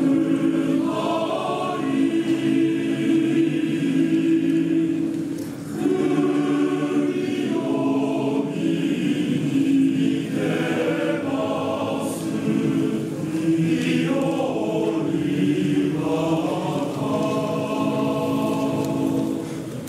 Música